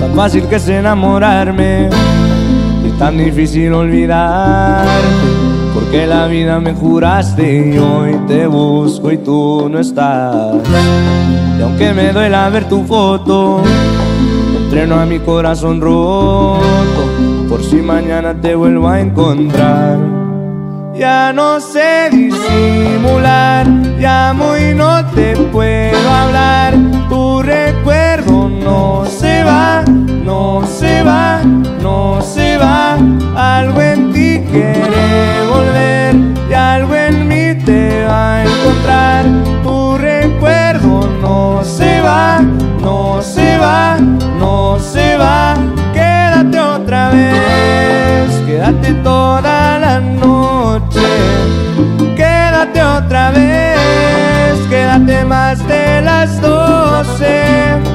tan fácil que es enamorarme y tan difícil olvidarte. Porque la vida me juraste y hoy te busco y tú no estás. Y aunque me duela ver tu foto, entreno a mi corazón roto por si mañana te vuelvo a encontrar. Ya no sé disimular, llamo y no te puedo hablar. Tu recuerdo no se va, no se va, no se va. Algo en ti quiere volver y algo en mí te va a encontrar. Tu recuerdo no se va, no se va, no se va. Quédate otra vez, quédate toda la noche. Quédate otra vez, quédate más de las doce.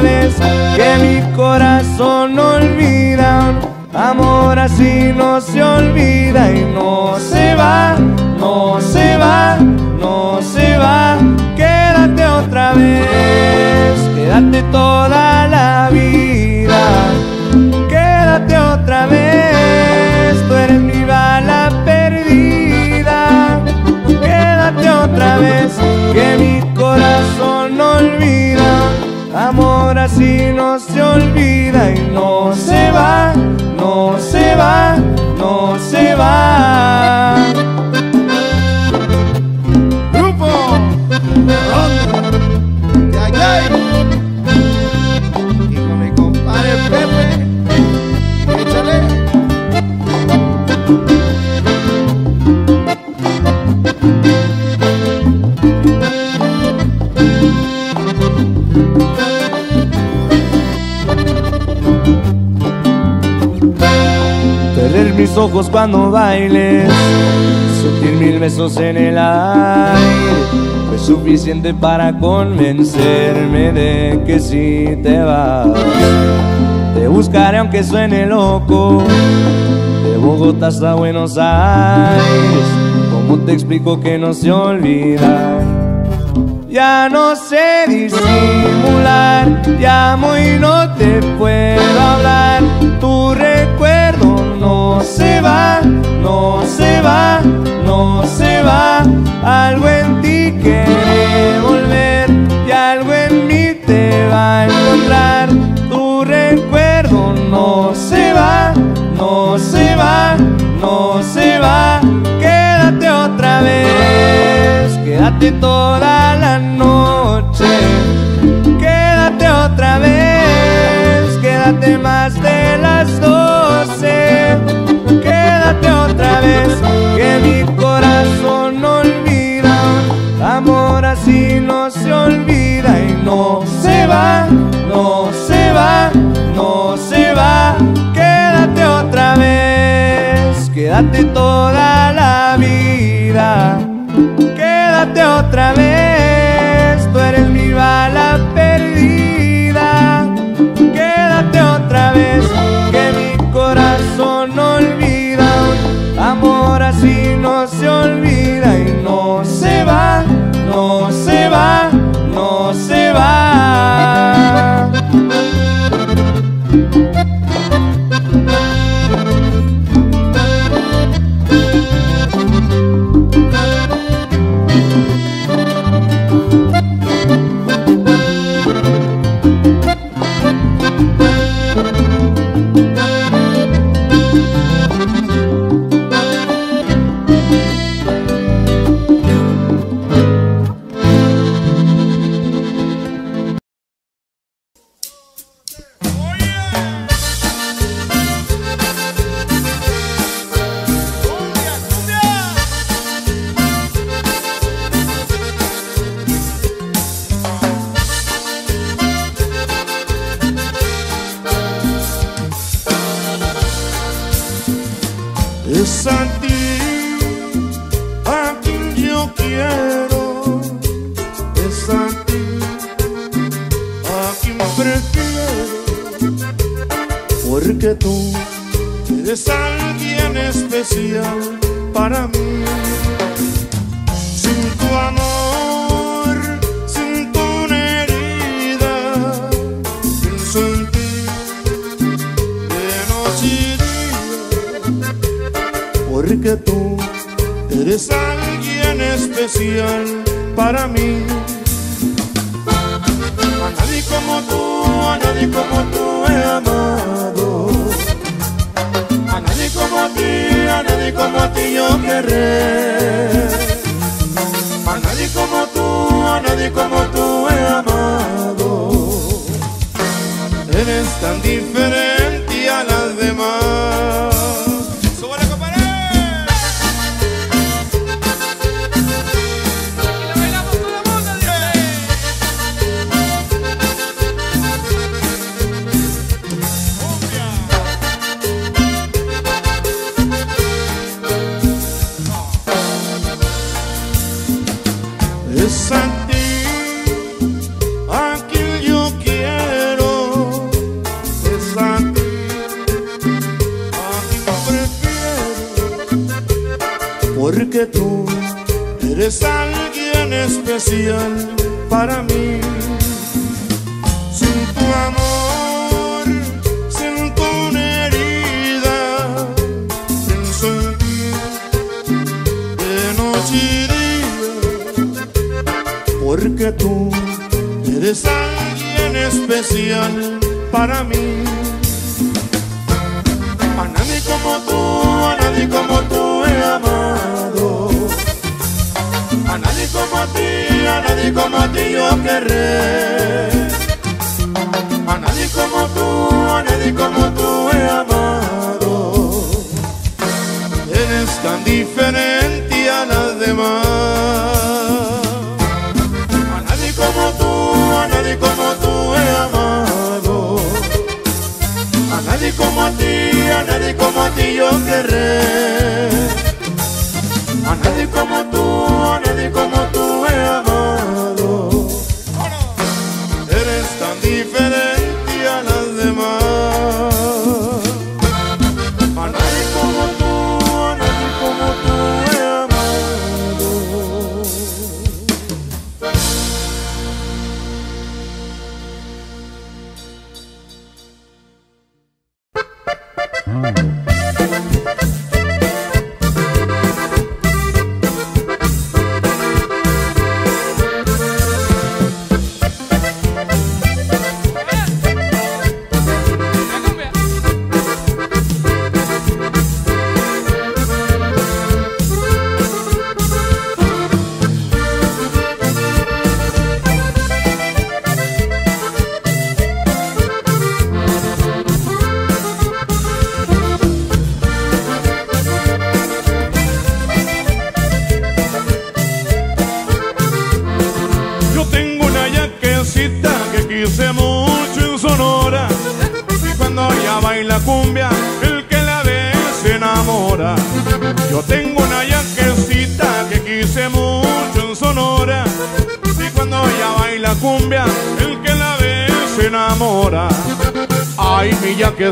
Que mi corazón no olvida. Amor así no se olvida y no se va, no se va, no se va. Quédate otra vez, quédate toda la vida. Quédate otra vez, tú eres mi bala perdida. Quédate otra vez, que mi corazón no olvida. Amor así no se olvida y no se va, no se va, no se va. Mis ojos cuando bailes, sentir mil besos en el aire, fue suficiente para convencerme de que si te vas, te buscaré aunque suene loco, de Bogotá hasta Buenos Aires, ¿cómo te explico que no se olvida? Ya no sé disimular, llamo y no te puedo hablar. Tu no se va, no se va, no se va. Algo en ti quiere volver y algo en mí te va a encontrar. Tu recuerdo no se va, no se va, no se va. Quédate otra vez, quédate toda la noche. Quédate otra vez, quédate más de las doce. No se va, no se va, no se va. Quédate otra vez, quédate toda la vida. Quédate otra vez, va. Hmm.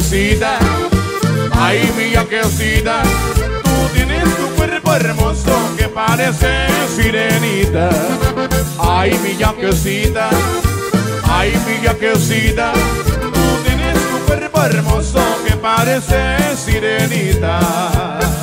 cosita, ay mía cosita, tú tienes tu cuerpo hermoso que parece sirenita, ay mía cosita, ay mía cosita, tú tienes tu cuerpo hermoso que parece sirenita.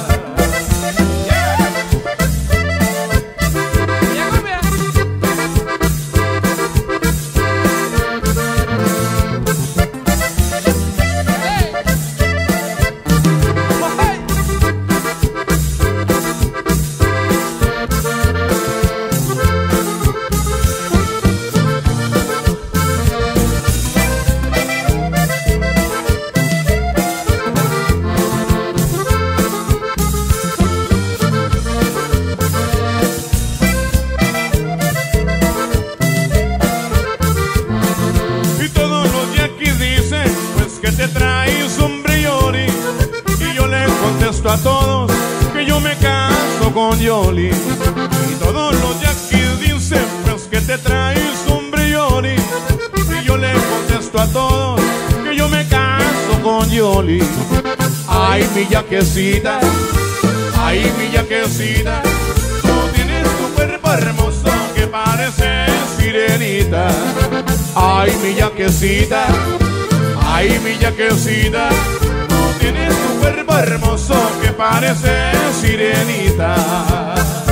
Ay mi yaquecita, tú tienes tu cuerpo hermoso que parece sirenita. Ay mi yaquecita, ay mi yaquecita, tú tienes tu cuerpo hermoso que parece sirenita.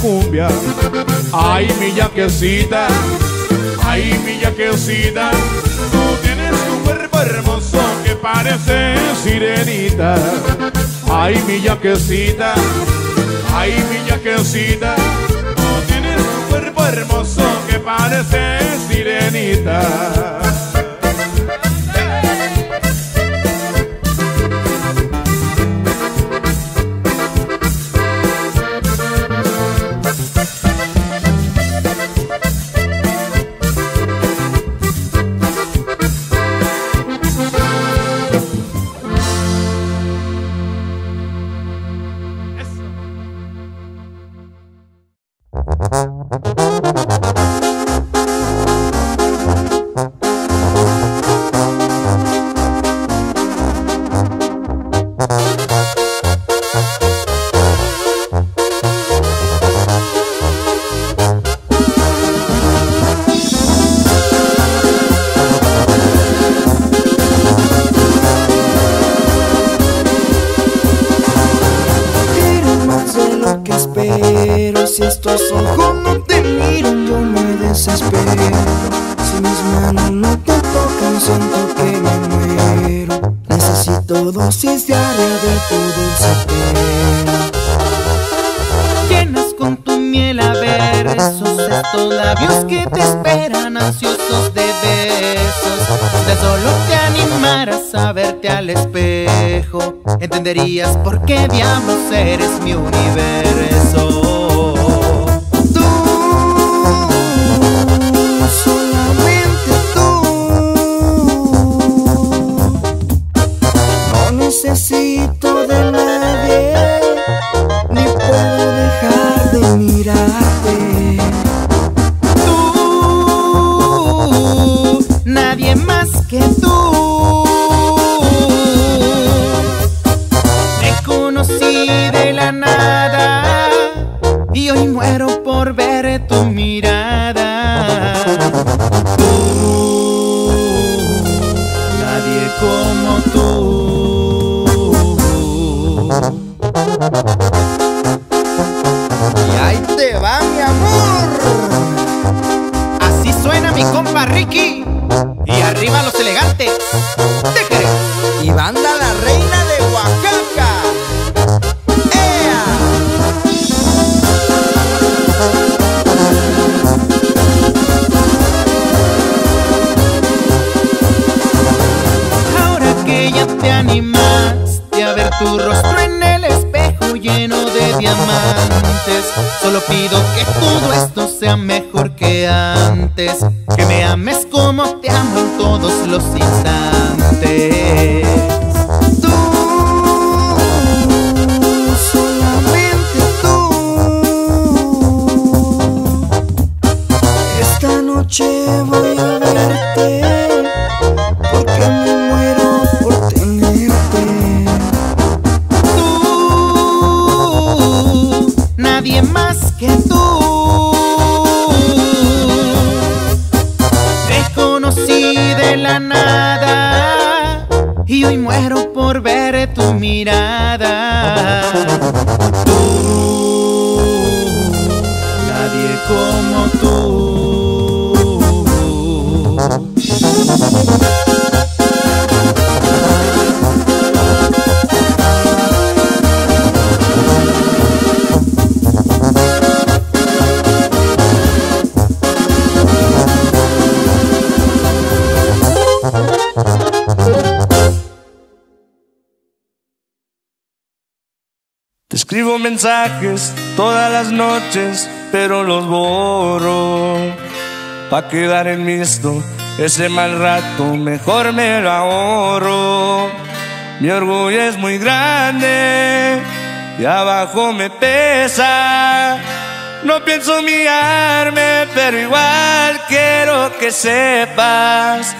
cumbia. Ay, mi yaquecita, ay, mi yaquecita, tú tienes tu cuerpo hermoso que parece sirenita. Ay, mi yaquecita, ay, mi yaquecita, tú tienes tu cuerpo hermoso que parece Recibo mensajes todas las noches, pero los borro. Pa' quedar en visto ese mal rato, mejor me lo ahorro. Mi orgullo es muy grande y abajo me pesa. No pienso mirarme, pero igual quiero que sepas.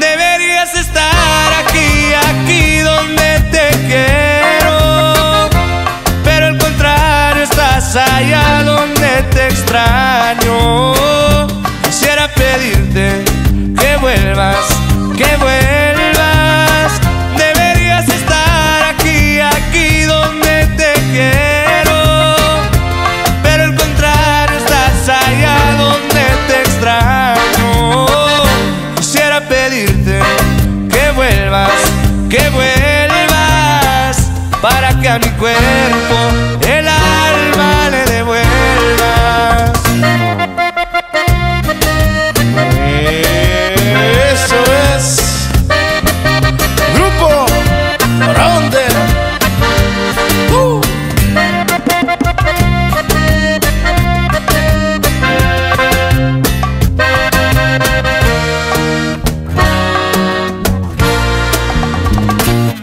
Deberías estar aquí, aquí donde te quedas. más allá donde te extraño. Quisiera pedirte que vuelvas, que vuelvas. Deberías estar aquí, aquí donde te quiero. Pero al contrario, estás allá donde te extraño. Quisiera pedirte que vuelvas, que vuelvas. Para que a mi cuerpo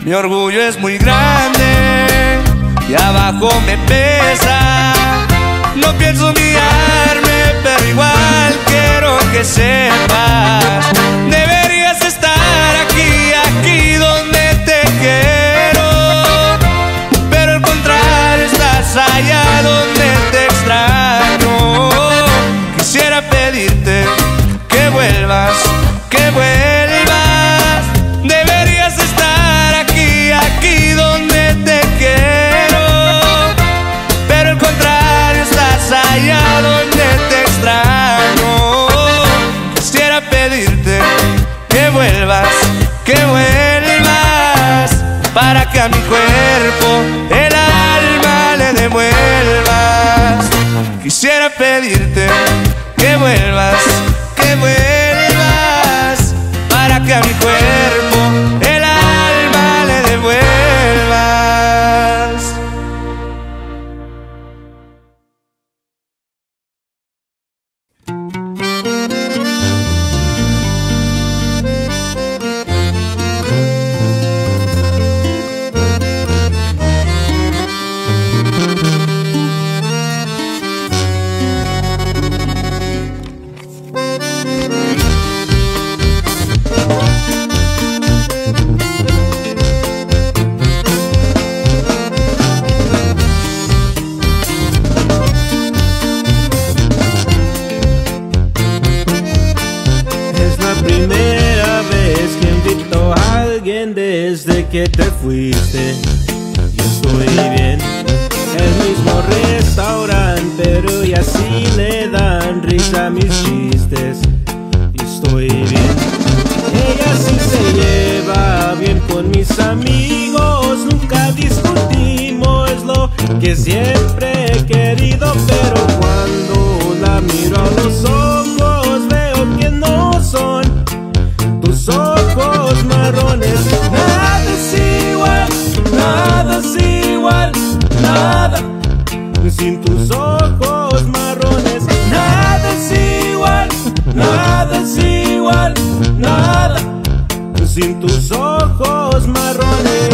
Mi orgullo es muy grande y abajo me pesa. No pienso guiarme, pero igual quiero que sepas. Deberías estar aquí, aquí donde te quiero. Pero al contrario, estás allá donde te extraño. Quisiera pedirte que vuelvas, que vuelvas. Mi cuerpo el alma le devuelvas. Quisiera pedirte que vuelvas, que vuelvas. Para que a mi cuerpo que te fuiste. Y estoy bien. El mismo restaurante, pero y así le dan risa a mis chistes. Y estoy bien. Ella sí se lleva bien con mis amigos. Nunca discutimos lo que siempre he querido, pero cuando la miro a los ojos Sin tus ojos marrones.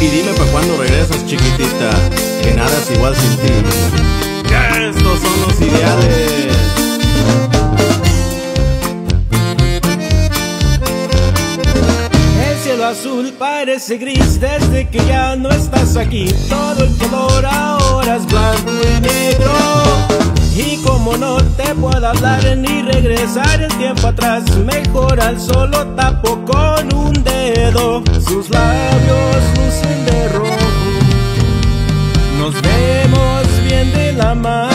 Y dime para cuándo regresas, chiquitita, que nada es igual sin ti. Ya estos son los ideales. El cielo azul parece gris desde que ya no estás aquí. Todo el color ahora es blanco y negro. Y como no te puedo hablar ni regresar el tiempo atrás, mejor al solo tapo con un dedo. Sus labios lucen de rojo. Nos vemos bien de la mano.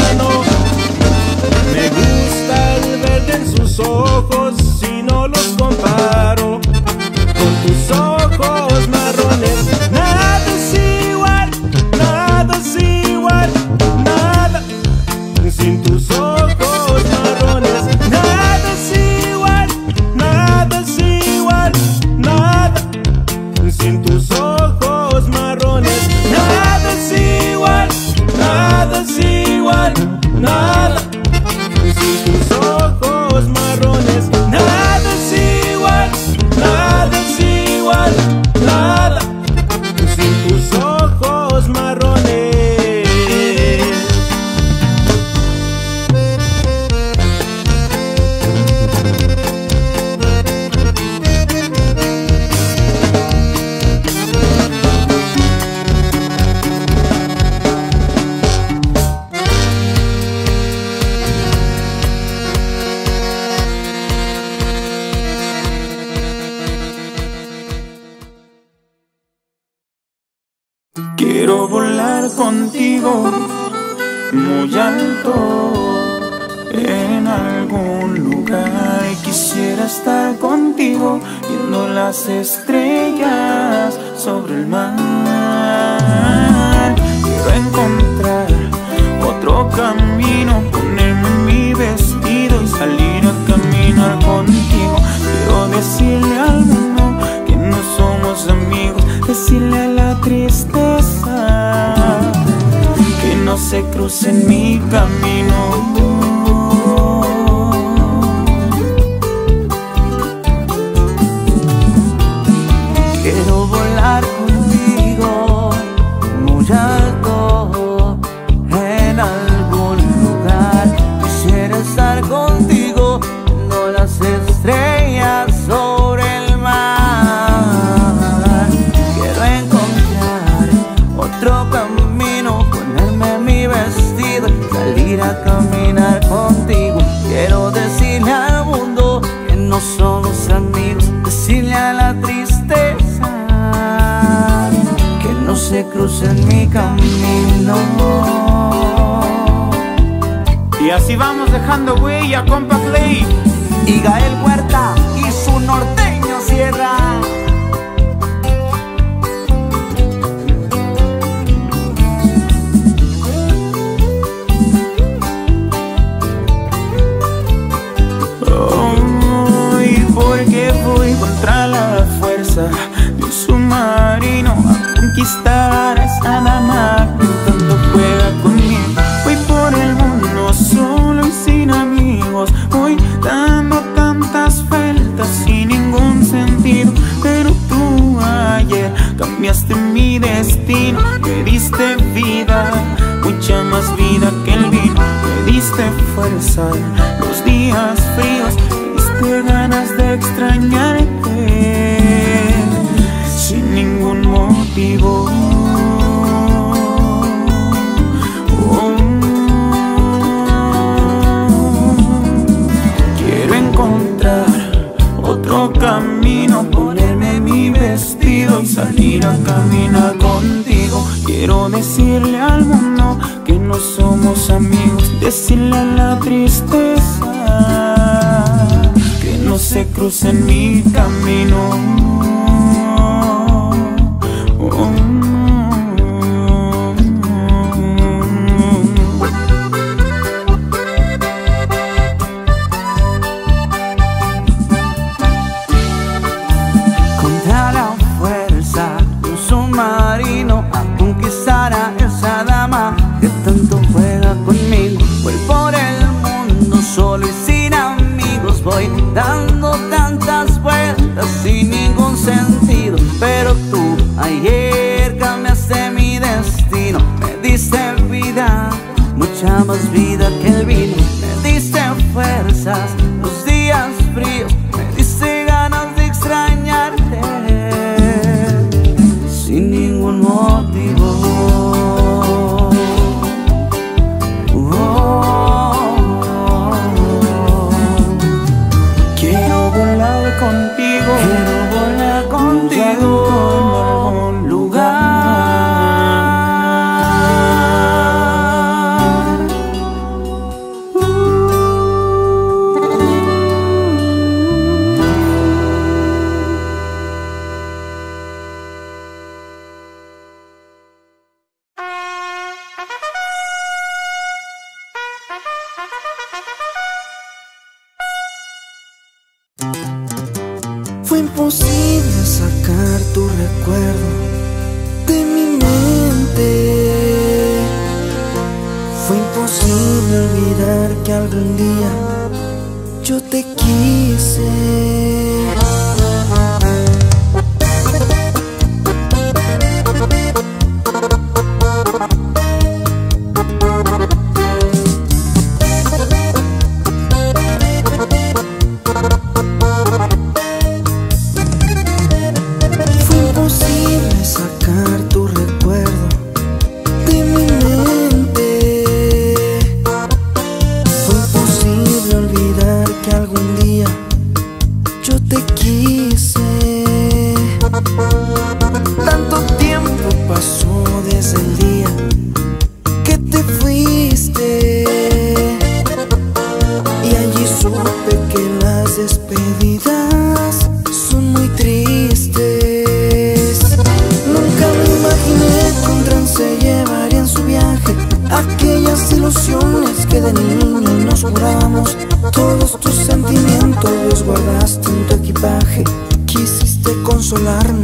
Guardaste en tu equipaje. Quisiste consolarme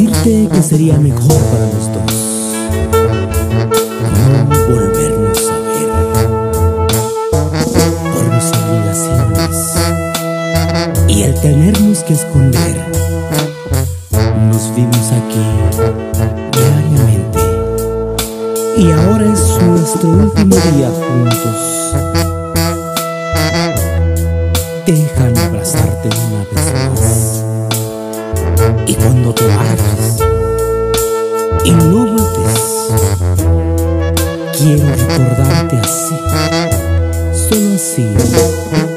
decirte que sería mejor para los dos. Volvernos a ver. Por mis obligaciones. Y al tenernos que esconder nos vimos aquí diariamente. Y ahora es nuestro último día juntos. Déjame abrazarte una vez más. Y cuando te Quiero recordarte así, solo así.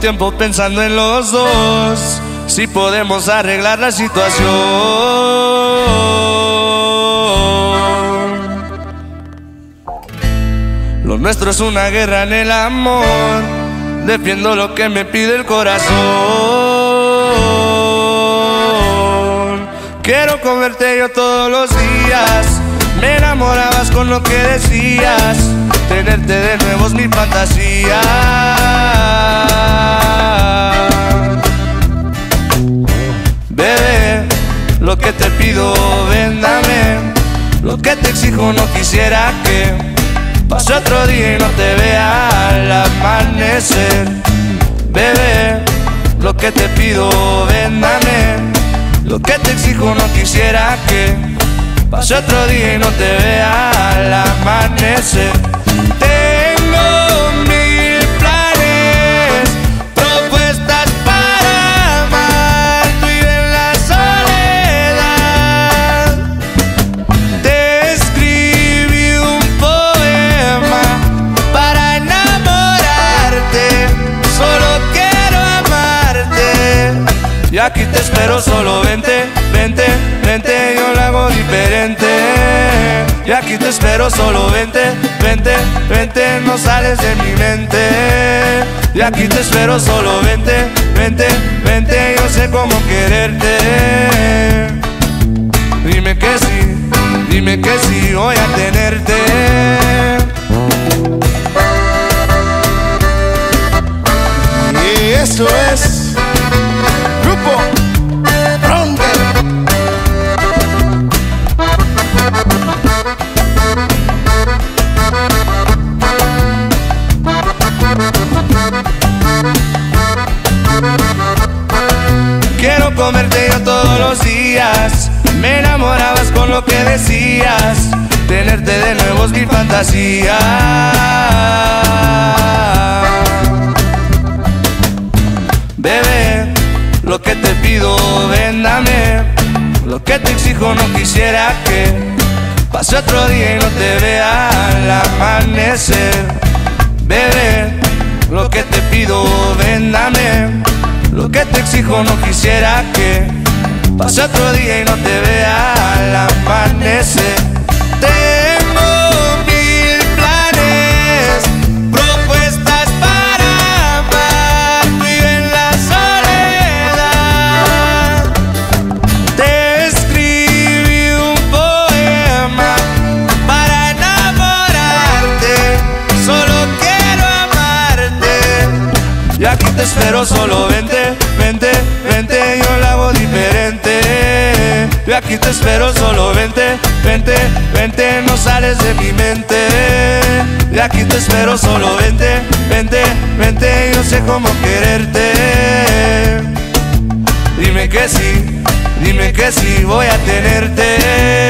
Tiempo pensando en los dos, si podemos arreglar la situación. Lo nuestro es una guerra en el amor, defiendo lo que me pide el corazón. Quiero comerte yo todos los días, me enamorabas con lo que decías, tenerte de nuevo es mi fantasía. Bebé, lo que te pido, véndame. Lo que te exijo, no quisiera que pase otro día y no te vea al amanecer. Bebé, lo que te pido, véndame. Lo que te exijo, no quisiera que pase otro día y no te vea al amanecer. Espero, solo vente, vente, vente, yo lo hago diferente. Y aquí te espero, solo vente, vente, vente, no sales de mi mente. Y aquí te espero, solo vente, vente, vente, yo sé cómo quererte. Dime que sí, dime que sí, voy a tenerte. Y eso es comerte yo todos los días. Me enamorabas con lo que decías. Tenerte de nuevo es mi fantasía. Bebé, lo que te pido, véndame. Lo que te exijo, no quisiera que pase otro día y no te vea al amanecer. Bebé, lo que te pido, véndame. Lo que te exijo no quisiera que pase otro día y no te vea al amanecer. Tengo mil planes, propuestas para amar, vives en la soledad. Te escribí un poema para enamorarte, solo quiero amarte. Y aquí te espero, solo vente, aquí te espero, solo vente, vente, vente, no sales de mi mente. Y aquí te espero, solo vente, vente, vente, yo sé cómo quererte. Dime que sí, dime que sí, voy a tenerte.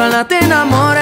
Ojalá te enamoren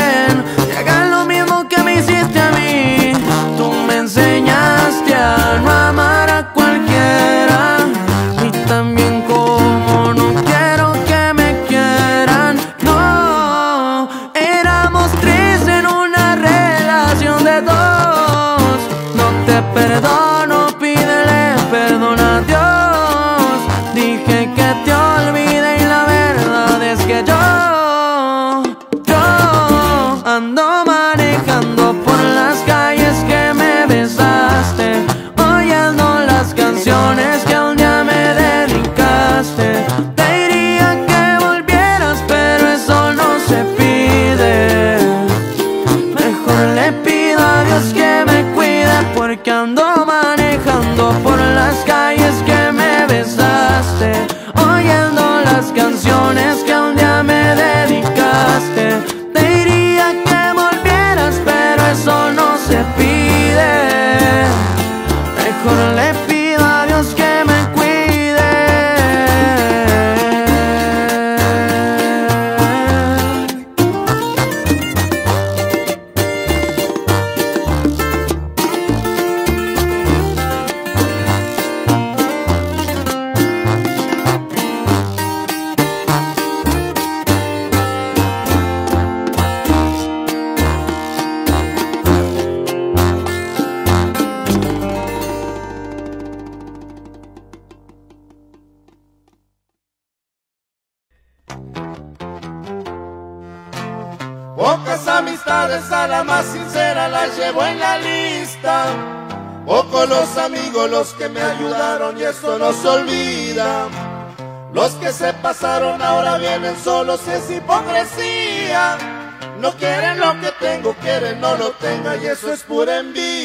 y eso es pura envidia.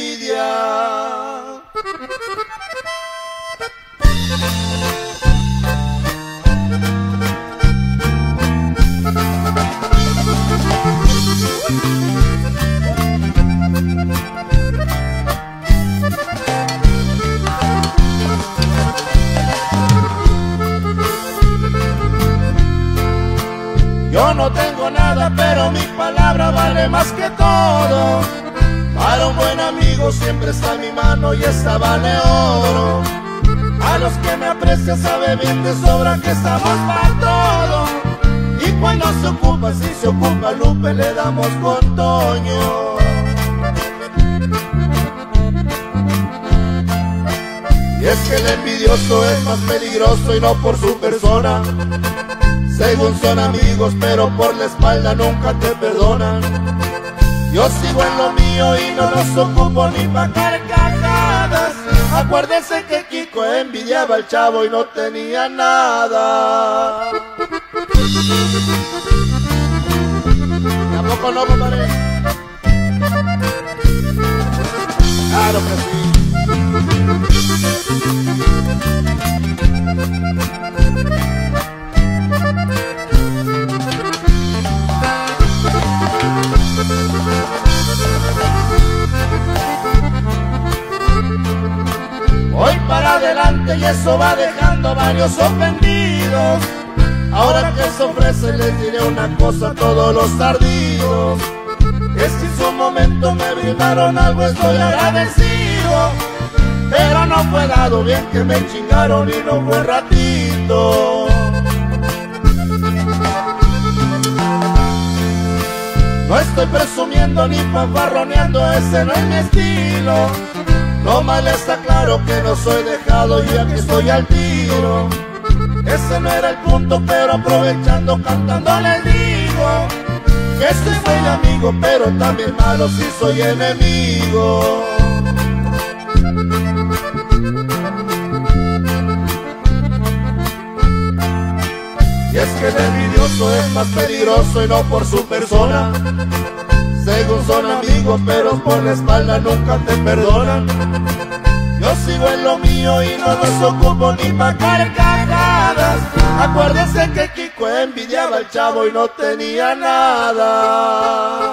Siempre está mi mano y esta vale oro. A los que me aprecian sabe bien de sobra que estamos para todo. Y cuando se ocupa, si se ocupa Lupe, le damos con Toño. Y es que el envidioso es más peligroso y no por su persona. Según son amigos, pero por la espalda nunca te perdonan. Yo sigo en lo mío y no los ocupo ni pa' carcajadas. Acuérdense que Kiko envidiaba al chavo y no tenía nada. Tampoco no, compadre. Claro que sí. Y eso va dejando varios ofendidos. Ahora que se ofrece les diré una cosa a todos los tardíos. Que si en su momento me brindaron algo estoy agradecido. Pero no fue dado bien que me chingaron y no fue ratito. No estoy presumiendo ni fanfarroneando, ese no es mi estilo. No mal está claro que no soy dejado y aquí estoy al tiro. Ese no era el punto, pero aprovechando cantando les digo que soy buen amigo, pero también malo si soy enemigo. Y es que el envidioso es más peligroso y no por su persona. Según son amigos, pero por la espalda nunca te perdonan. Yo sigo en lo mío y no los ocupo ni pa' carcajadas. Acuérdense que Kiko envidiaba al chavo y no tenía nada.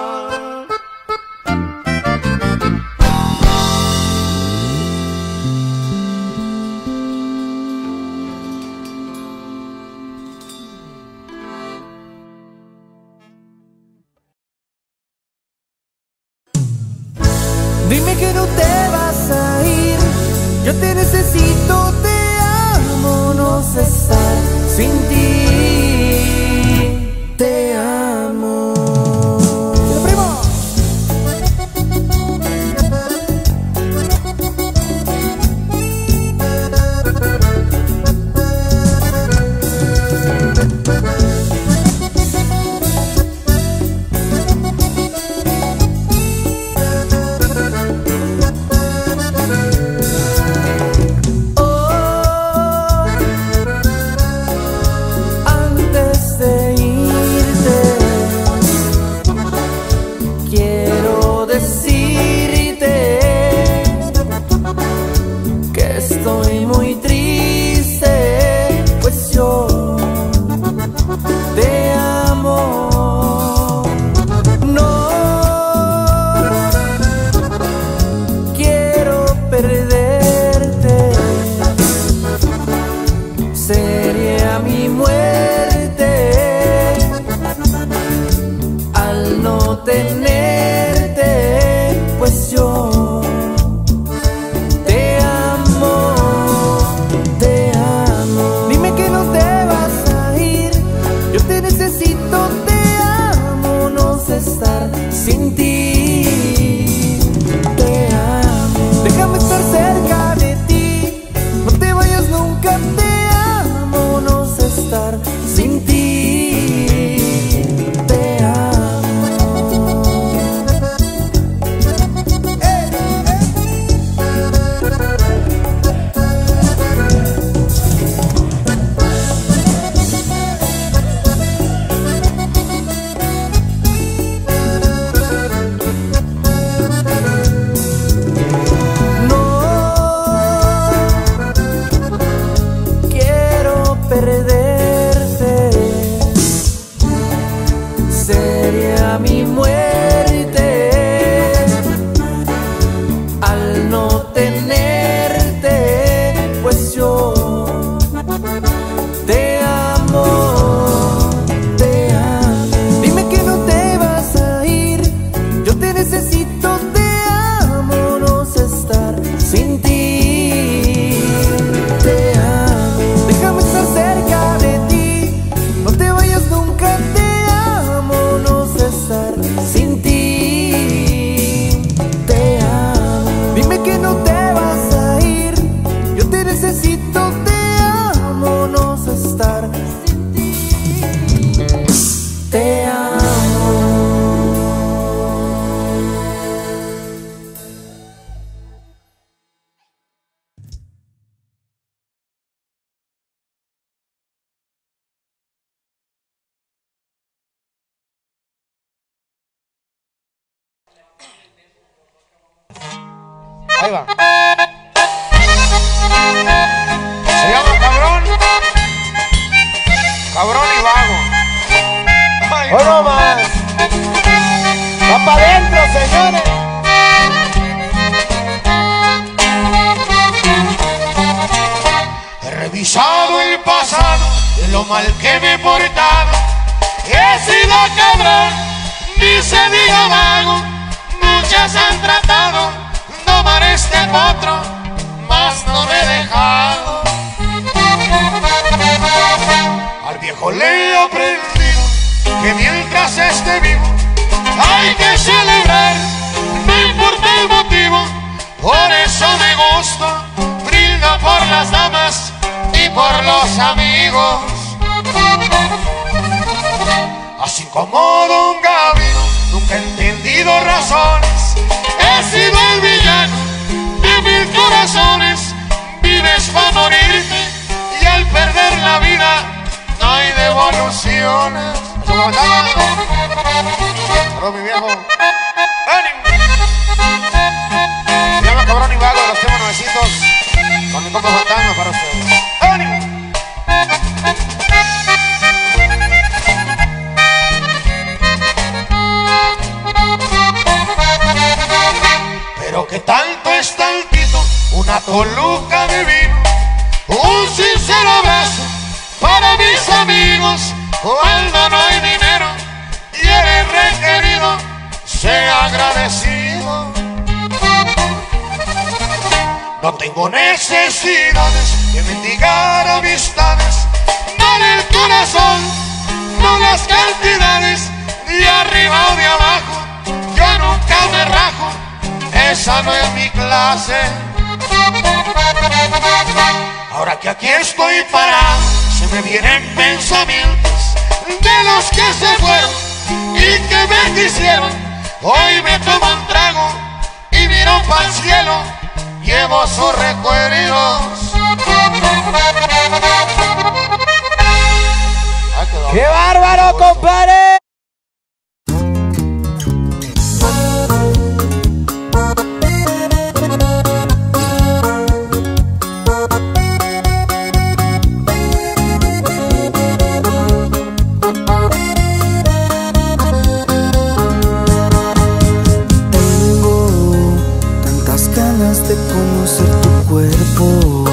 ganas de conocer tu cuerpo.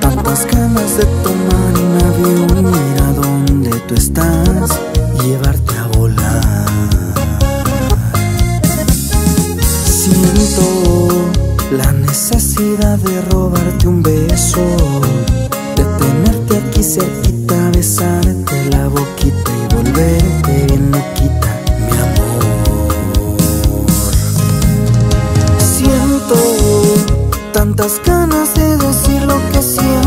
Tantas ganas de tomar un avión y mira dónde tú estás Y llevarte a volar. Siento la necesidad de robarte un beso De tenerte aquí cerquita, besarte la boquita y volverte bien loquita. Tantas ganas de decir lo que siento,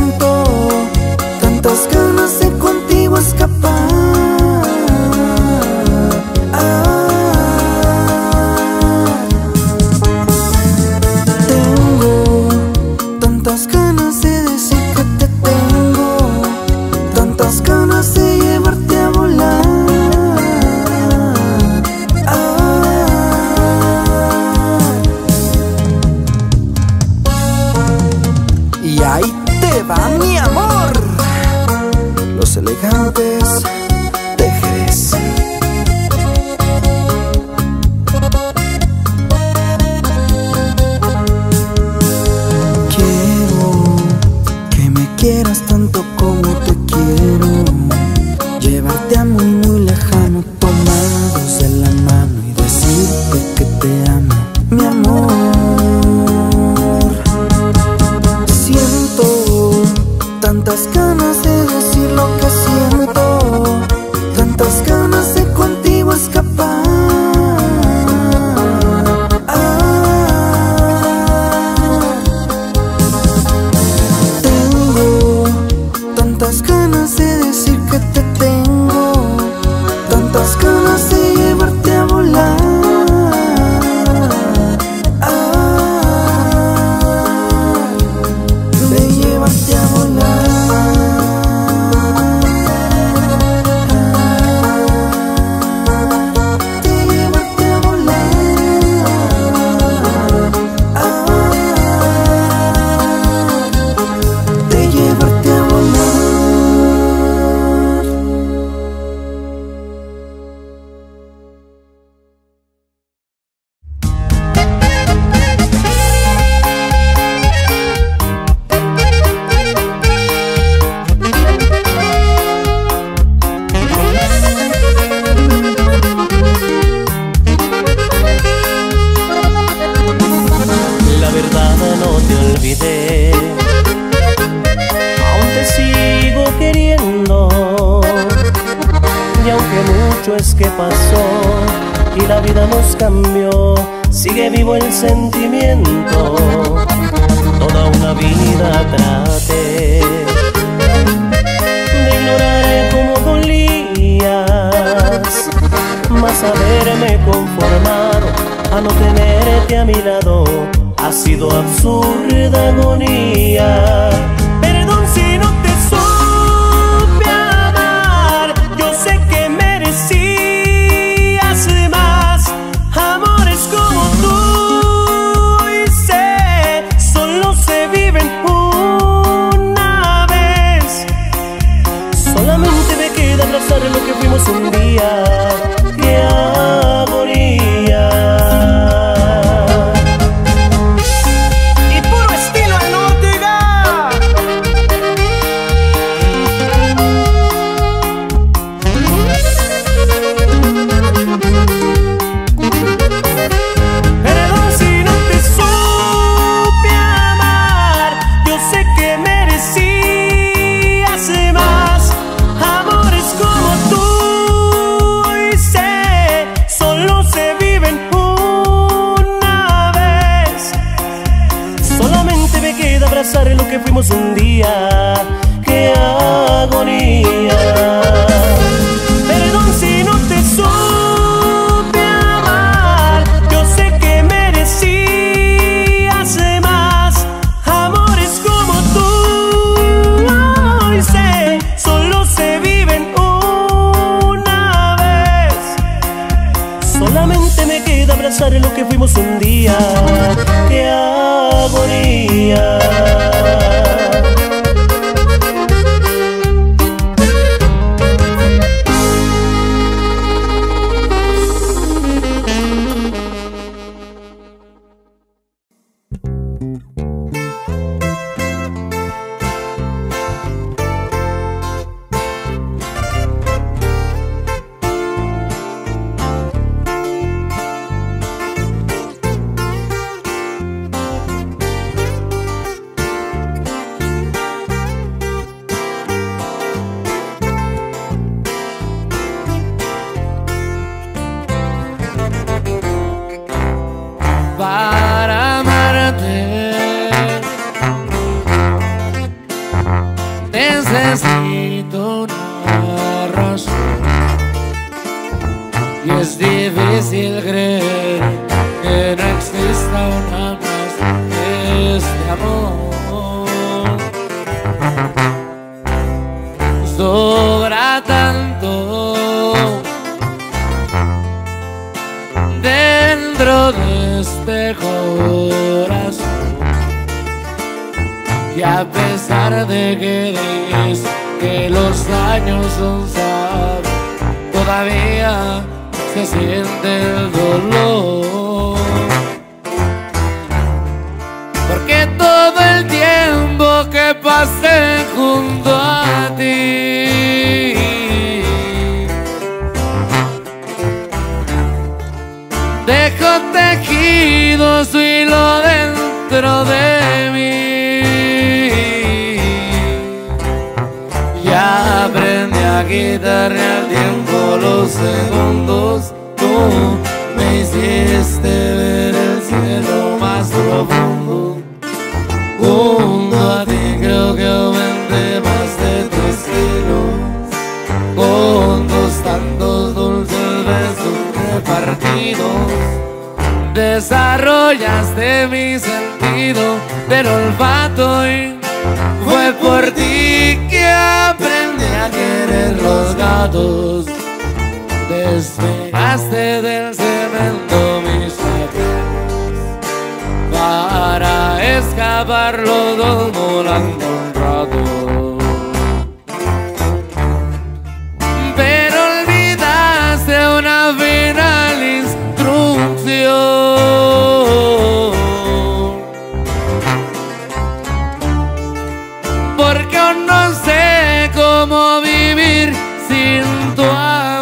Porque aún no sé cómo vivir sin tu amor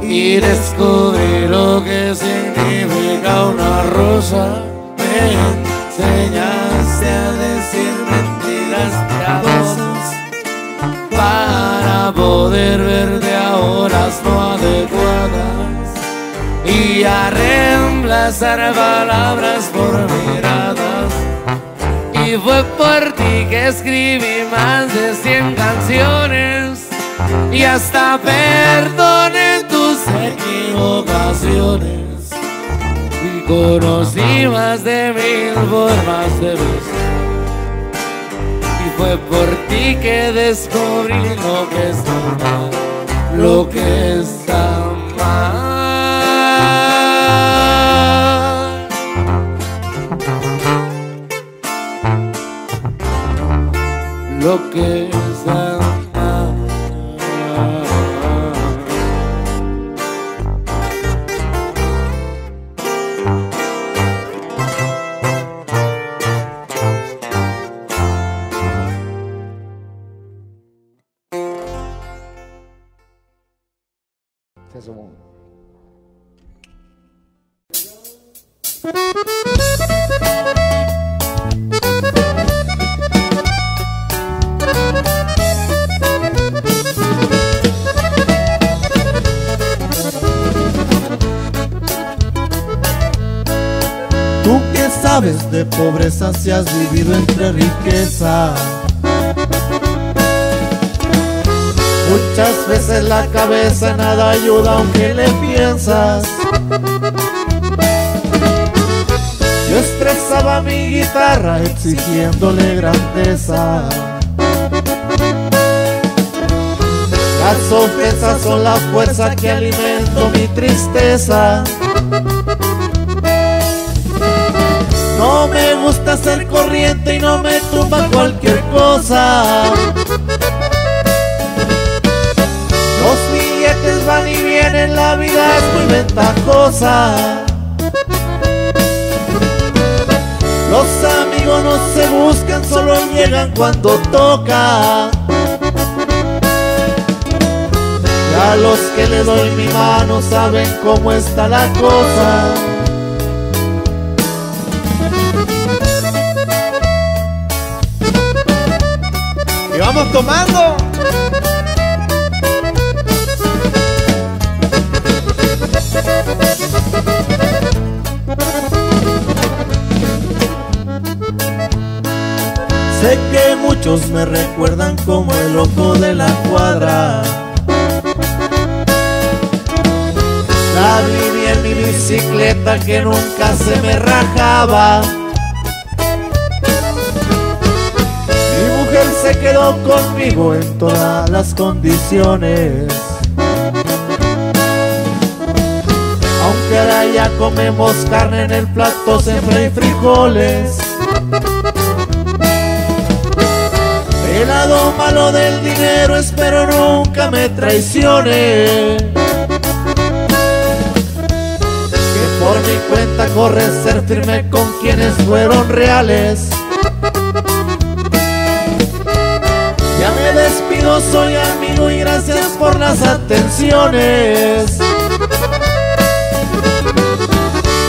y descubrí lo que significa una rosa. Me enseñaste a decir mentiras piadosas para poder verte a horas no adecuadas y a reemplazar palabras por miradas. Y fue por ti que escribí más de 100 canciones y hasta perdoné tus equivocaciones. Y conocí más de mil formas de besar. Y fue por ti que descubrí lo que es amar, lo que es amar. Lo que si has vivido entre riqueza. Muchas veces la cabeza nada ayuda aunque le piensas. Yo estresaba mi guitarra exigiéndole grandeza. Las ofensas son la fuerza que alimento mi tristeza. No me gusta ser corriente y no me tumba cualquier cosa. Los billetes van y vienen, la vida es muy ventajosa. Los amigos no se buscan, solo llegan cuando toca. Ya los que le doy mi mano saben cómo está la cosa. Y vamos tomando. Sé que muchos me recuerdan como el loco de la cuadra. La viví en mi bicicleta que nunca se me rajaba. Se quedó conmigo en todas las condiciones. Aunque ahora ya comemos carne en el plato, siempre hay frijoles. El lado malo del dinero espero nunca me traicione. Que por mi cuenta corre ser firme con quienes fueron reales. Despido, soy amigo y gracias por las atenciones.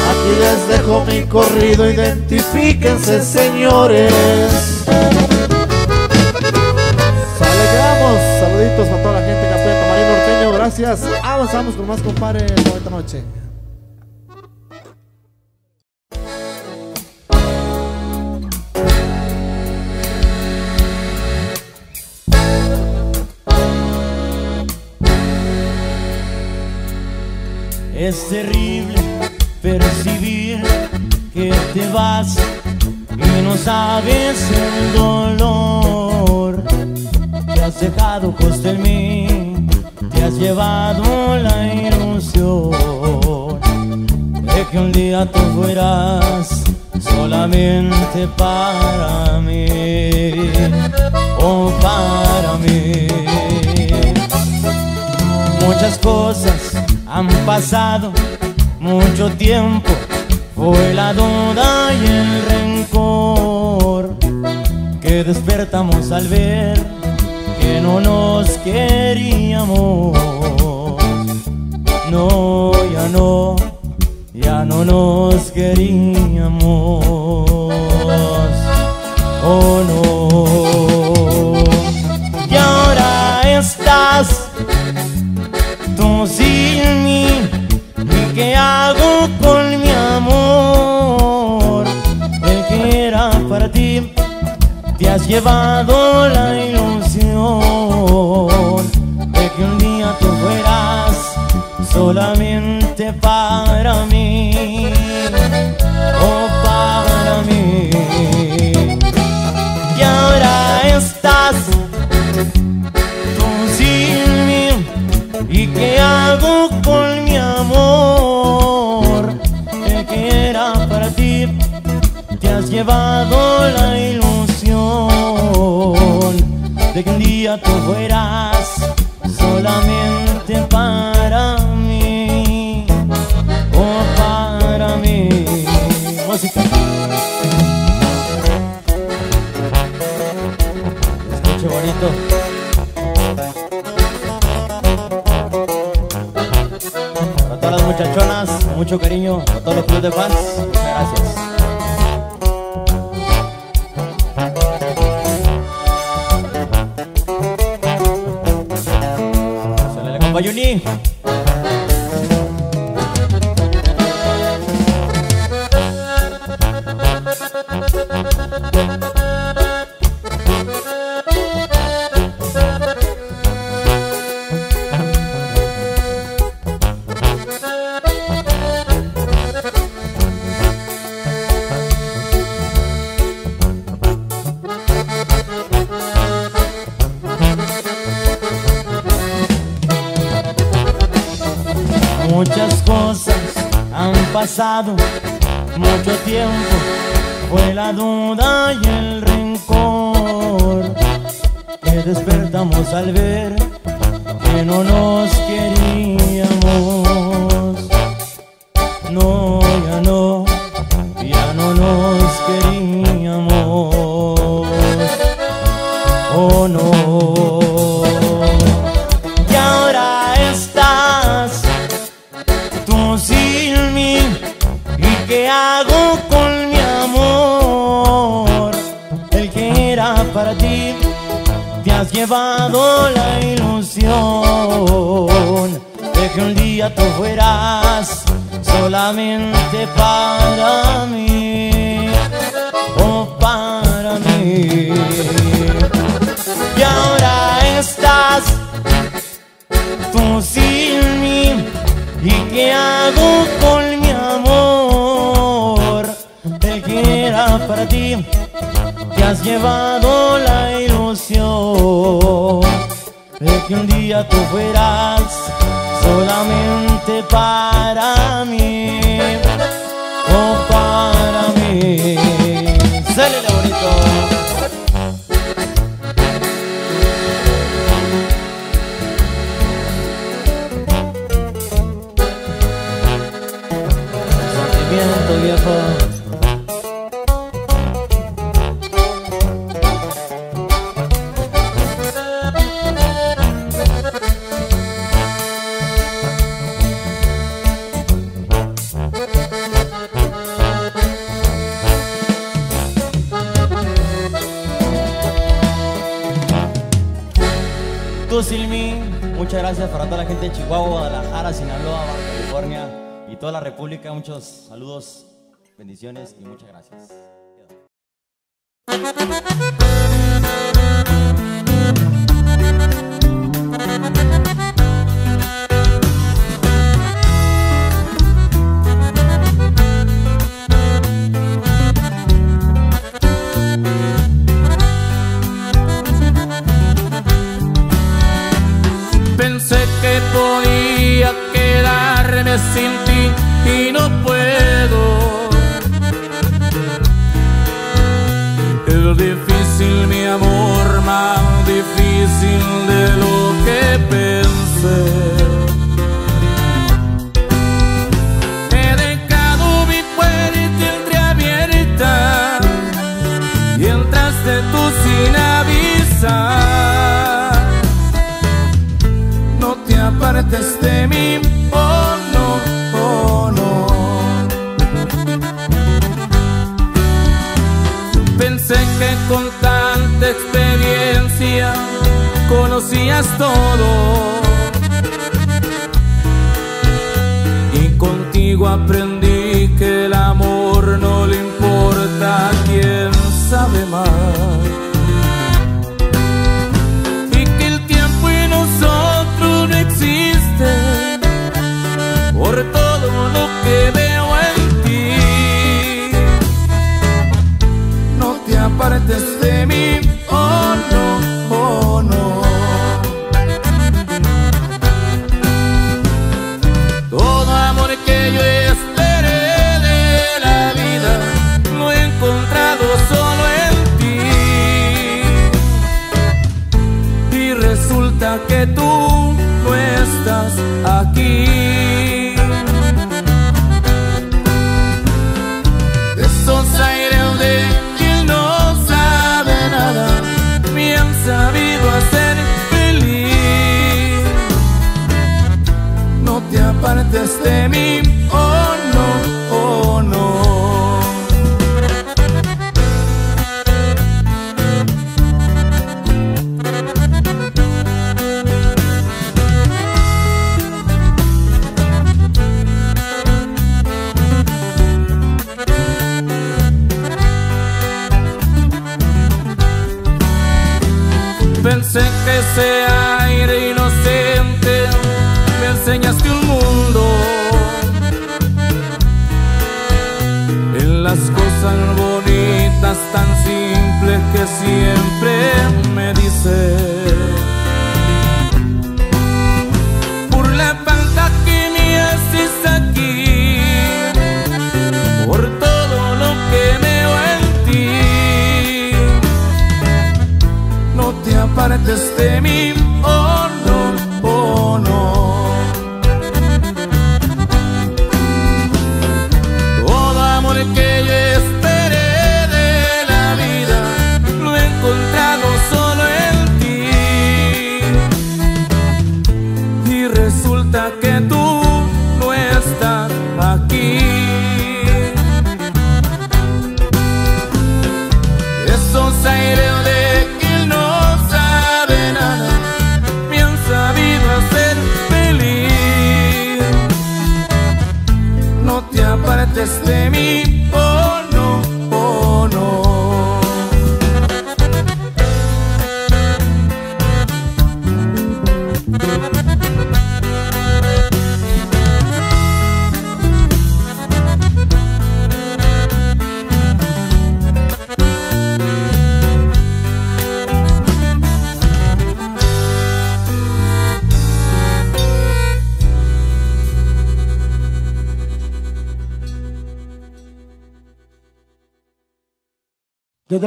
Aquí les dejo mi corrido, identifíquense señores. Sale, quedamos. Saluditos para toda la gente que apoya a Tamarín Norteño, gracias. Avanzamos con más compadre esta noche. Es terrible percibir que te vas y no sabes el dolor. Te has dejado justo en mí, te has llevado la ilusión de que un día tú fueras solamente para mí o para mí. Muchas cosas han pasado, mucho tiempo, fue la duda y el rencor que despertamos al ver que no nos queríamos. No, ya no, ya no nos queríamos. Oh no. Y ahora estás tú sin llevado la ilusión de que un día tú fueras solamente para mí. Oh, para mí. Y ahora estás tú sin mí. ¿Y qué hago con mi amor? Que era para ti, te has llevado la ilusión tú fueras solamente para mí. Oh, para mí. Música. Escuche bonito. Para todas las muchachonas, mucho cariño, a todos los clubes de fans, muchas gracias. mim. Oh no. Y ahora estás tú sin mí ¿Y qué hago con mi amor? El que era para ti Te has llevado la ilusión De que un día tú fueras Solamente para mí Oh, para mí sin mí? ¿Y qué hago con mi amor? El que era para ti, te has llevado la ilusión de que un día tú fueras solamente para mí gracias para toda la gente de Chihuahua, Guadalajara, Sinaloa, Baja California y toda la República. Muchos saludos, bendiciones y muchas gracias. Podía quedarme sin ti y no puedo. Es difícil mi amor, más difícil de lo que pensé. Te apartes de mí, oh no, oh no. Pensé que con tanta experiencia conocías todo. Y contigo aprendí que el amor no le importa a quien sabe más. Que veo en ti. No te apartes de mí,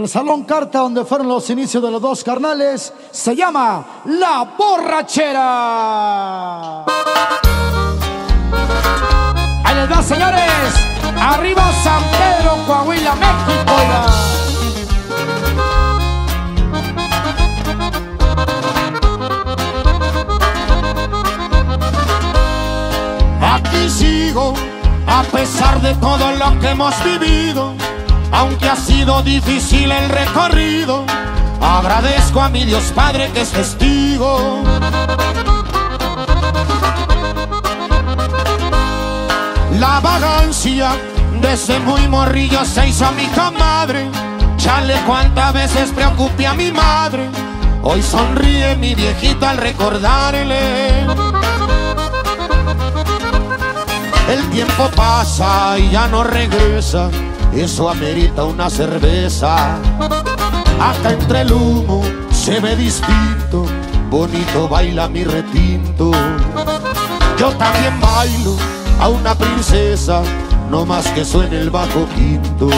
Salón Carta, donde fueron los inicios de los dos carnales, se llama La Borrachera. Ahí les va, señores. Arriba San Pedro, Coahuila, México. Aquí sigo, a pesar de todo lo que hemos vivido, aunque ha sido difícil el recorrido, agradezco a mi Dios Padre que es testigo. La vagancia desde muy morrillo se hizo mi comadre, chale cuántas veces preocupé a mi madre, hoy sonríe mi viejito al recordarle. El tiempo pasa y ya no regresa, eso amerita una cerveza. Acá entre el humo se ve distinto, bonito baila mi retinto. Yo también bailo a una princesa, no más que suene el bajo quinto.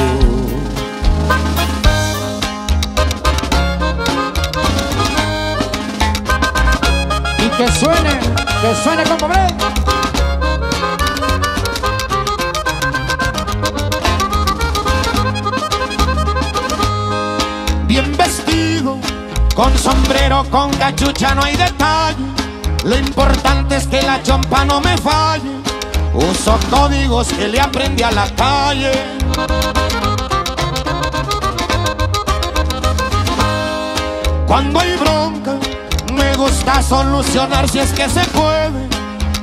Y que suene, que suene como Brett. Con sombrero, con cachucha, no hay detalle. Lo importante es que la chompa no me falle. Uso códigos que le aprendí a la calle. Cuando hay bronca, me gusta solucionar si es que se puede.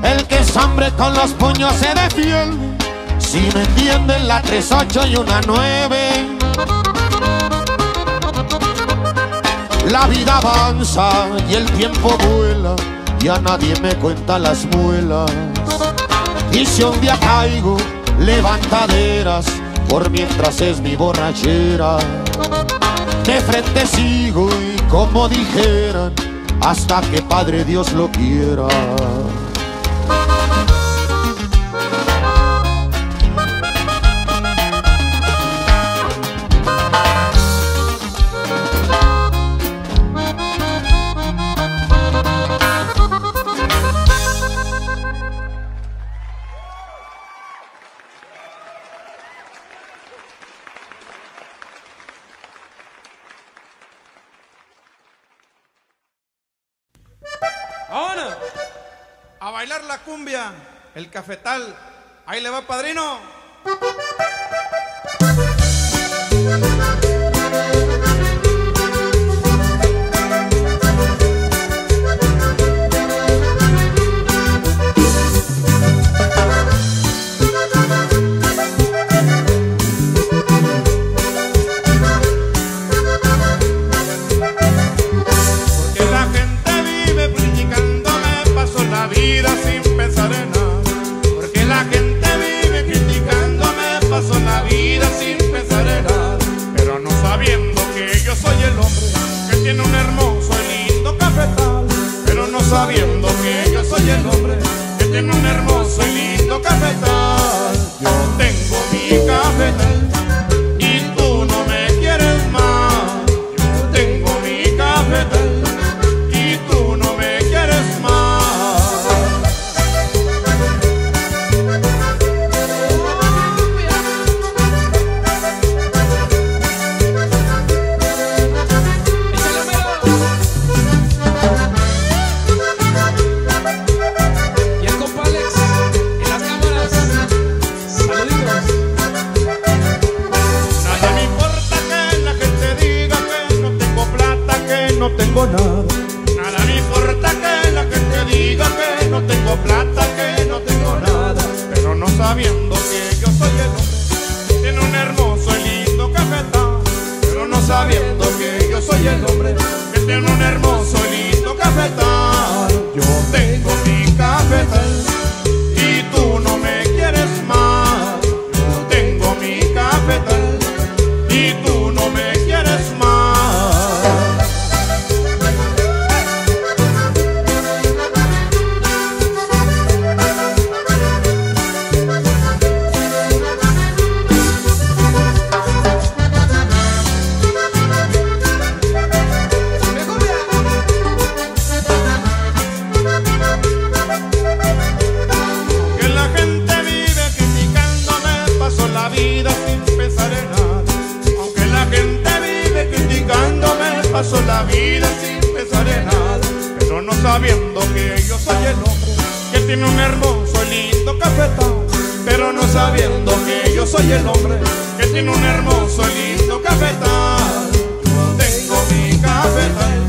El que es hombre con los puños se defiende. Si me entienden, la 3-8 y una 9. La vida avanza y el tiempo vuela y a nadie me cuenta las muelas. Y si un día caigo, levantaderas, por mientras es mi borrachera. De frente sigo y como dijeran, hasta que Padre Dios lo quiera. El cafetal. Ahí le va, padrino. Sabiendo que yo soy el hombre que tiene un hermoso y lindo cafetal. Yo tengo mi cafetal un hermoso y lindo cafetal, pero no sabiendo que yo soy el hombre que tiene un hermoso y lindo cafetal. Tengo mi cafetal.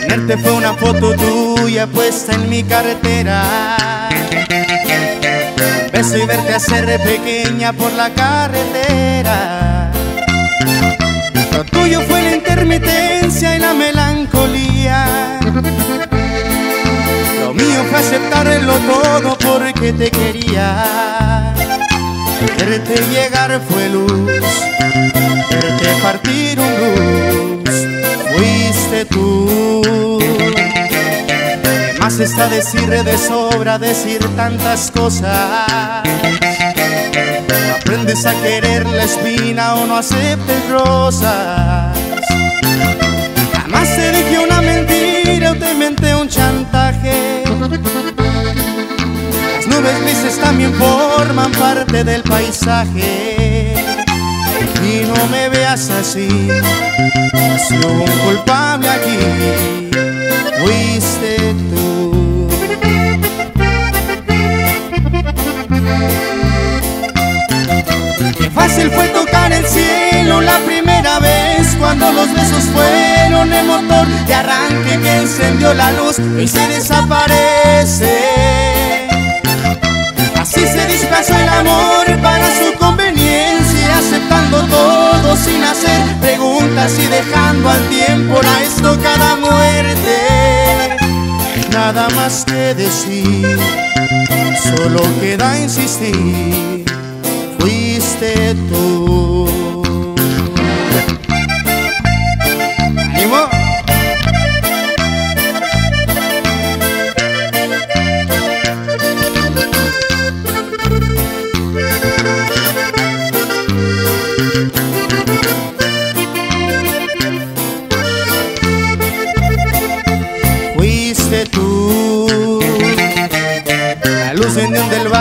Tenerte fue una foto tuya puesta en mi carretera. Beso y verte hacer pequeña por la carretera. Lo tuyo fue la intermitencia y la melancolía. Lo mío fue aceptarlo todo porque te quería. Verte llegar fue luz, verte partir un luz, fuiste tú. ¿Qué más está decir de sobra, decir tantas cosas? Aprendes a querer la espina o no aceptes rosas. Jamás te dije una mentira o te inventé un chantaje. Las nubes grises también forman parte del paisaje. No me veas así, hubo un culpable aquí, fuiste tú. Qué fácil fue tocar el cielo la primera vez cuando los besos fueron el motor de arranque que encendió la luz y se desaparece. Así se disfraza el amor para su todo sin hacer preguntas y dejando al tiempo la estocada muerte. Nada más que decir, solo queda insistir, fuiste tú.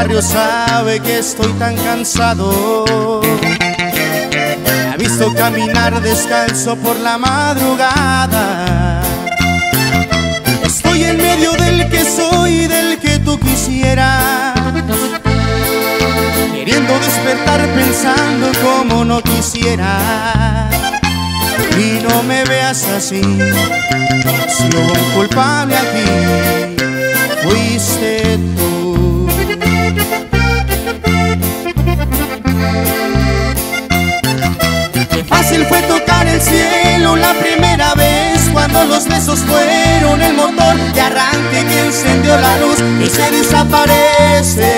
Barrio sabe que estoy tan cansado. Me ha visto caminar descalzo por la madrugada. Estoy en medio del que soy y del que tú quisieras. Queriendo despertar pensando como no quisiera. Y no me veas así. Un culpable aquí, fuiste tú. Qué fácil fue tocar el cielo la primera vez cuando los besos fueron el motor de arranque que encendió la luz y se desaparece.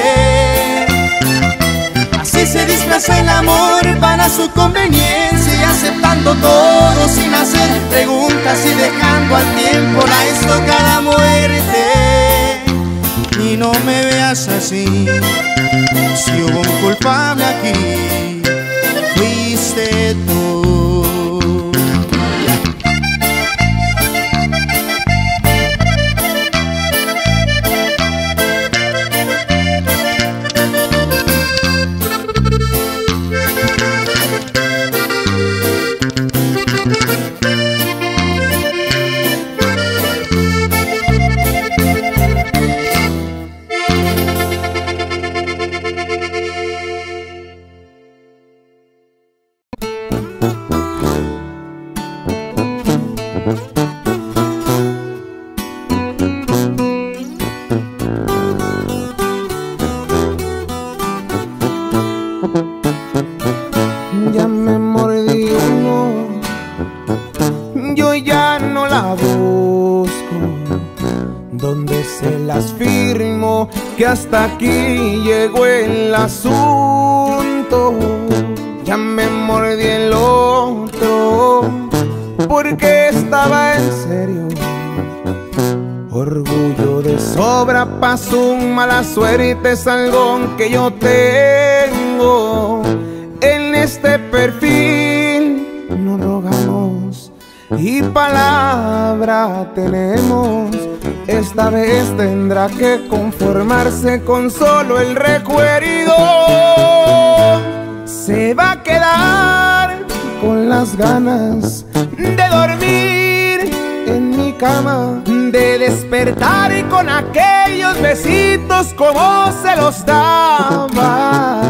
Así se disfraza el amor para su conveniencia y aceptando todo sin hacer preguntas y dejando al tiempo la estocada muerte. No me veas así, si hubo un culpable aquí, fuiste tú. Hasta aquí llegó el asunto. Ya me mordí el otro, porque estaba en serio. Orgullo de sobra, paso un mala suerte, es algo que yo tengo en este perfil. No rogamos y palabra tenemos. Esta vez tendrá que conformarse con solo el recuerdo. Se va a quedar con las ganas de dormir en mi cama, de despertar y con aquellos besitos como se los daba.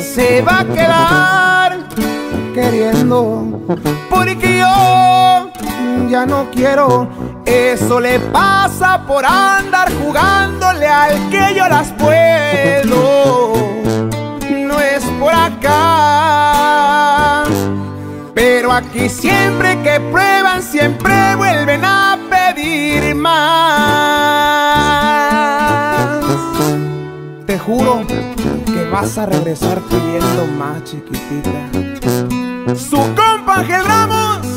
Se va a quedar queriendo, porque yo ya no quiero. Eso le pasa por andar jugándole al que yo las puedo. No es por acá. Pero aquí siempre que prueban, siempre vuelven a pedir más. Te juro que vas a regresar pidiendo más, chiquitita. Su compa Ángel Ramos.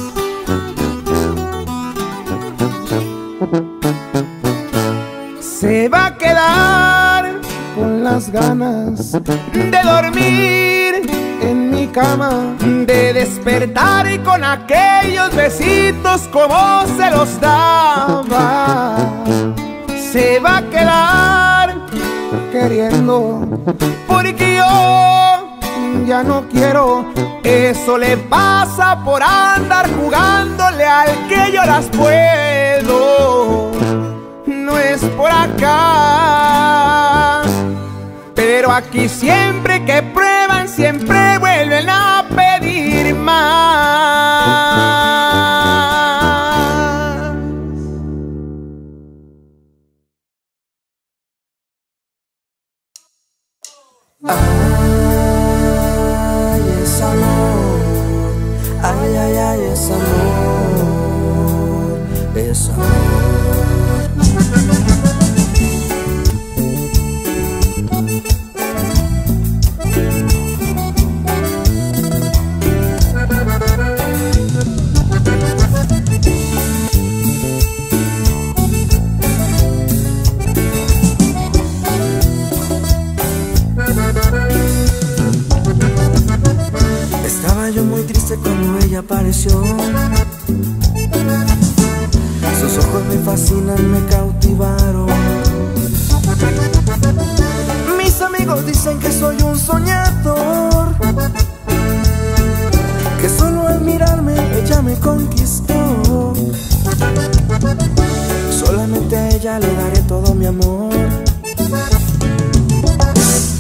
Las ganas de dormir en mi cama, de despertar y con aquellos besitos como se los daba. Se va a quedar queriendo, porque yo ya no quiero. Eso le pasa por andar jugándole al que yo las puedo. No es por acá. Pero aquí siempre que prueban, siempre vuelven a pedir más. Ay, es amor. Ay, ay, ay, es amor. Es Estaba triste cuando ella apareció. Sus ojos me fascinan, me cautivaron. Mis amigos dicen que soy un soñador. Que solo al mirarme ella me conquistó. Solamente a ella le daré todo mi amor.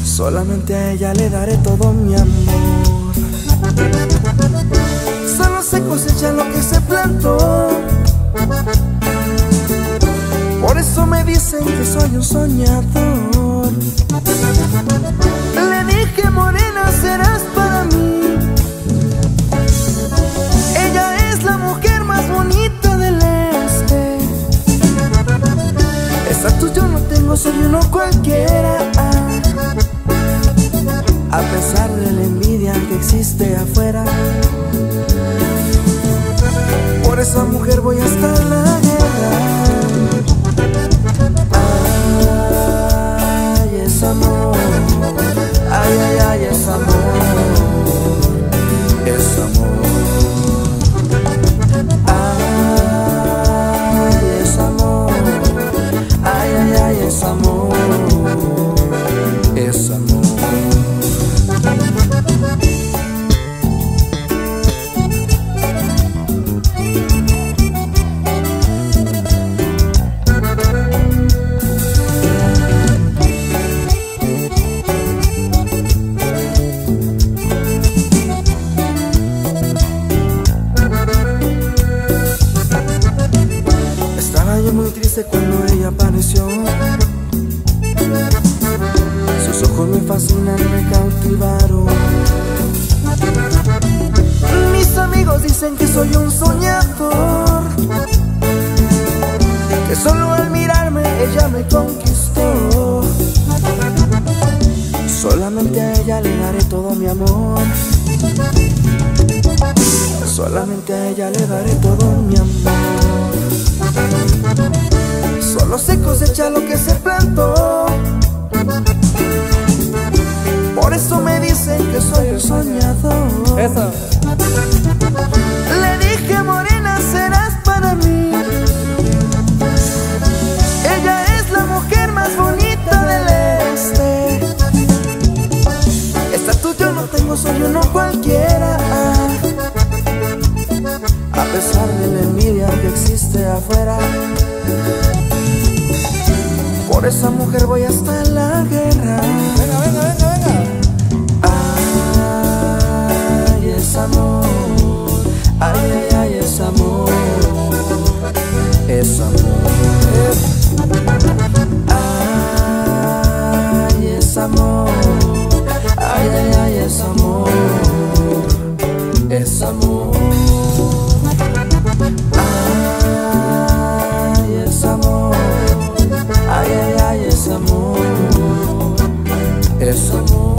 Solamente a ella le daré todo mi amor. Solo se cosecha lo que se plantó. Por eso me dicen que soy un soñador. Le dije, morena, serás para mí. Ella es la mujer más bonita del este. Estatus yo no tengo, soy uno cualquiera. A pesar de la envidia que existe afuera. Por esa mujer voy hasta la guerra. todo mi amor. Solamente a ella le daré todo mi amor. Solo se cosecha lo que se plantó. Por eso me dicen que soy un soñador. Eso. soy uno cualquiera. A pesar de la envidia que existe afuera. Por esa mujer voy hasta la guerra. Venga, venga, venga, venga. Ay, es amor. Ay, ay, ay, es amor. Es amor. Ay, es amor. Ay, ay, ay, es amor, es amor. Es amor, ay, ay, ay, es amor, es amor.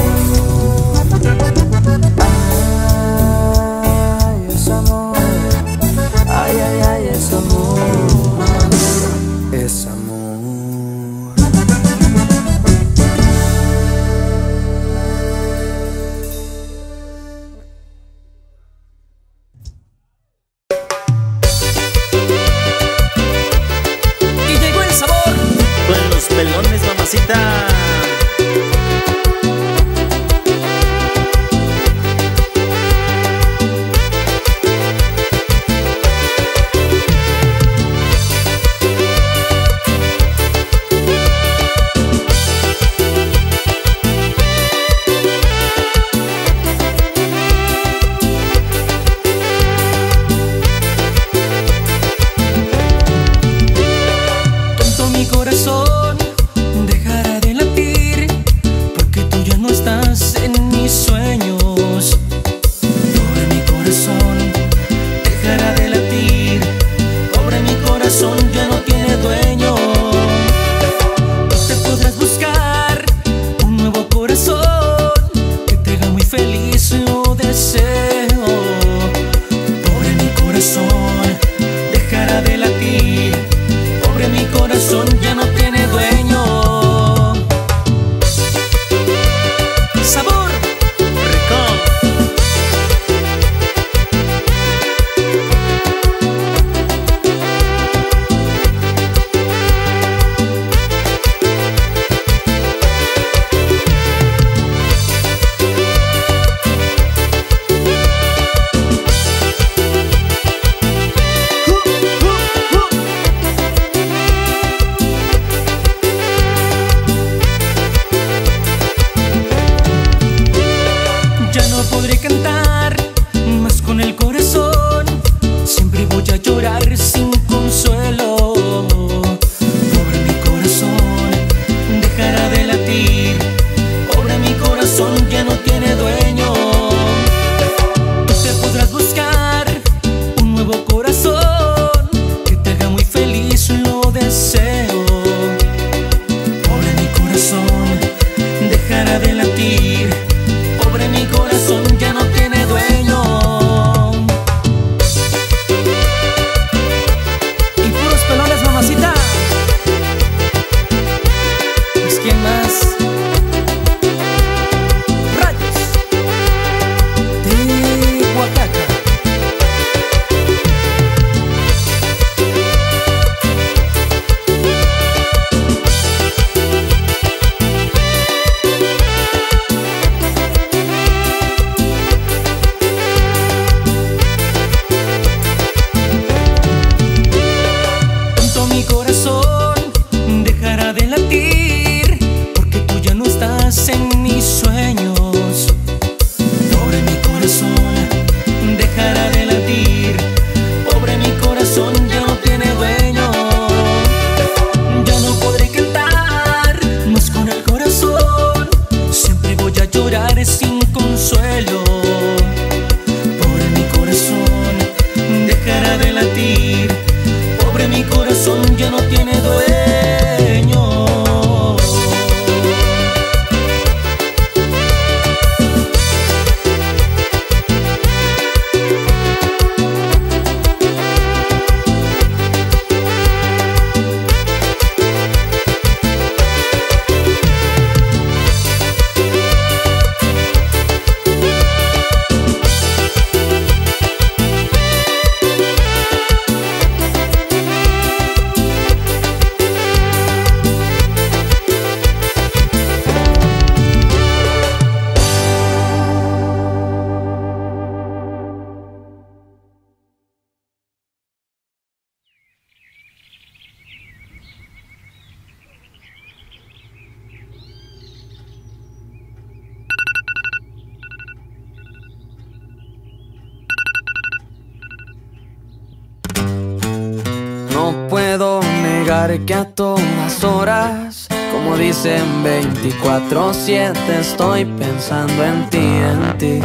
24-7, estoy pensando en ti, en ti.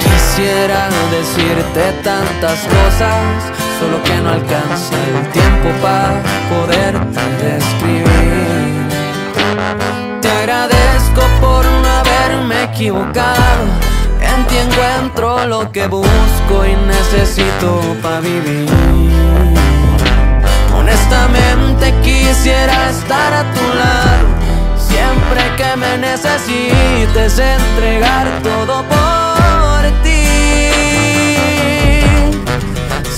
Quisiera decirte tantas cosas, solo que no alcanza el tiempo para poderte describir. Te agradezco por no haberme equivocado. En ti encuentro lo que busco y necesito para vivir. Honestamente quisiera estar a tu lado. Siempre que me necesites entregar todo por ti.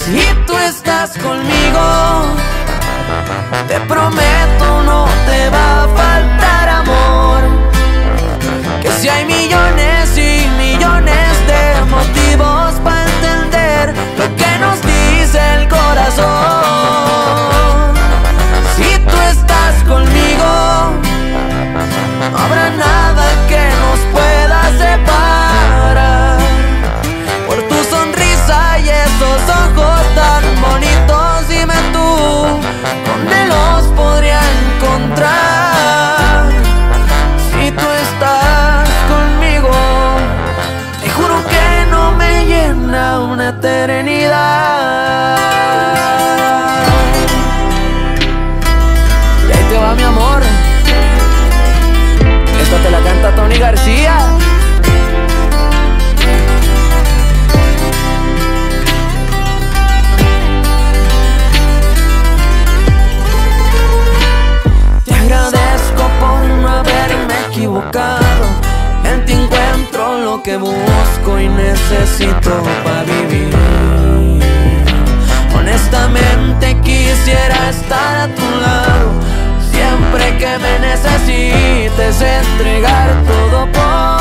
Si tú estás conmigo, te prometo no te va a faltar amor. Que si hay millones y millones de motivos para entender lo que nos dice el corazón. Habrá nada para vivir. Honestamente quisiera estar a tu lado. Siempre que me necesites entregar todo por